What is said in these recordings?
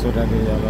ဆိုတာတွေရော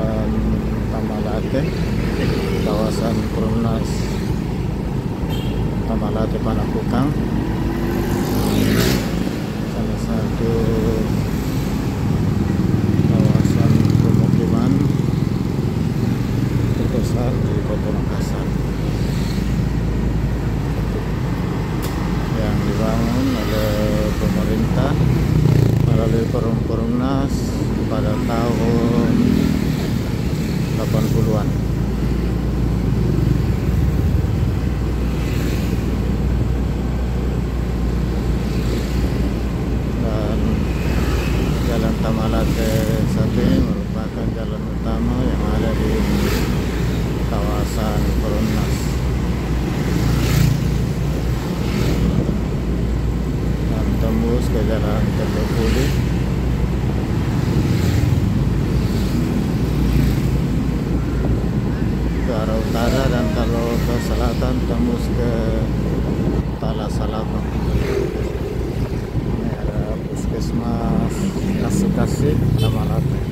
kasih kasih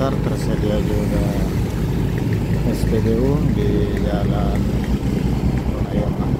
bakar tersedia juga SPBU di jalan Ayamah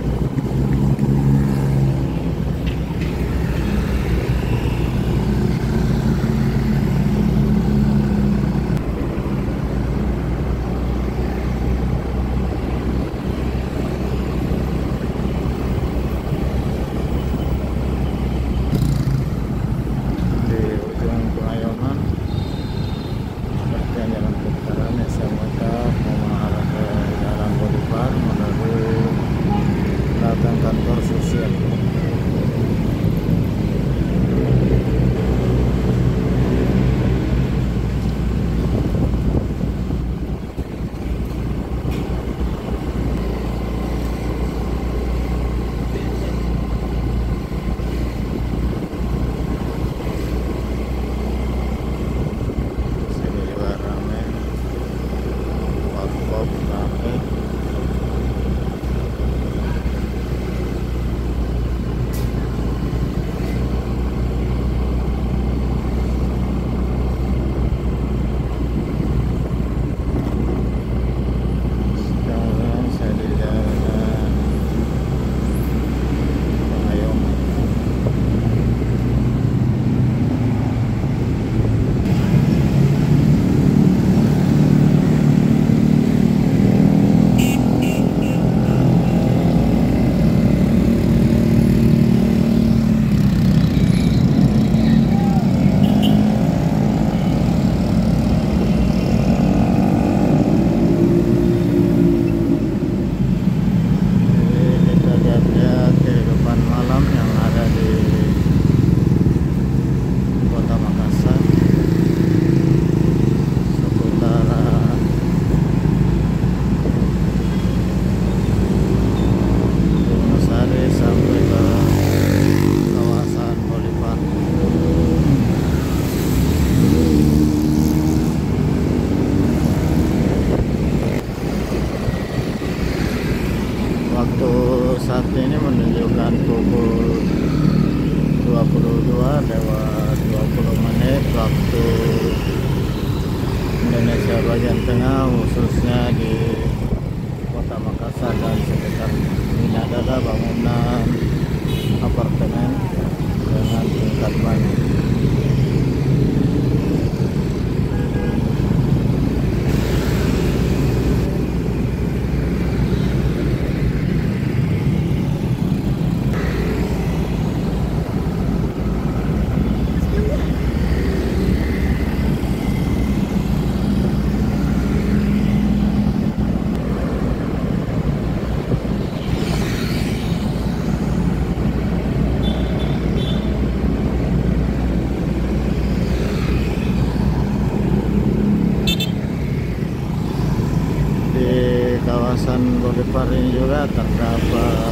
Tengah khususnya di kota Makassar dan sekitar ini adalah bangunan apartemen dengan tingkat banyak Aquarium juga terdapat.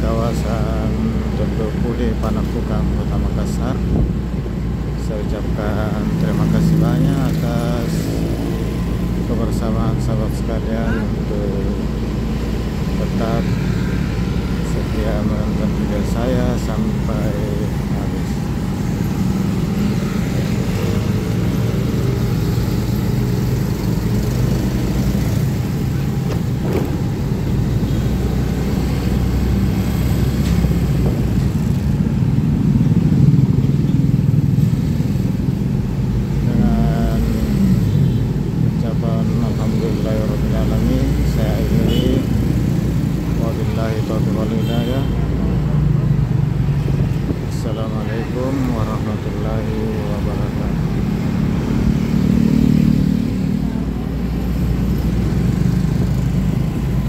Kawasan Tondopuli Panakukang Kota Makassar. Saya ucapkan terima kasih banyak atas kebersamaan sahabat sekalian untuk tetap setia menonton video saya sampai